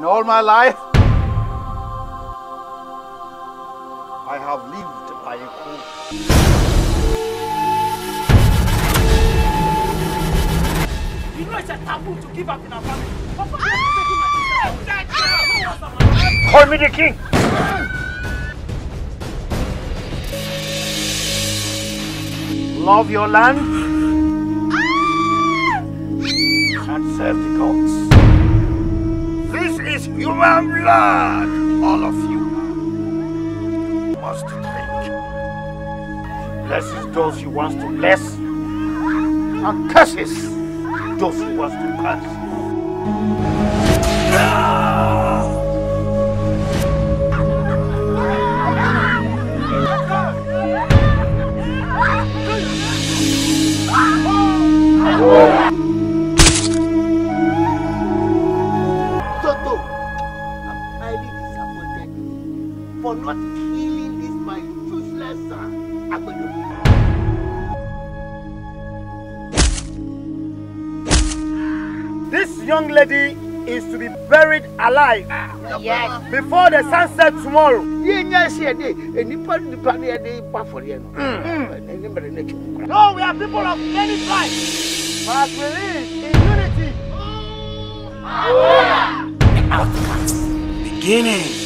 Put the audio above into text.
In all my life, I have lived by a code. You know it's a taboo to give up in our family. Ah! Ah! Call me the king! Love your land and serve the gods. Human blood, all of you must drink. Blesses those he wants to bless and curses those he wants to curse. for not killing this my useless uh, son. Agbedodo. This young lady is to be buried alive. Yes. Before the sunset tomorrow. Mm. No, we are people of many tribes, but we live in unity. Hallelujah. The outcast beginning.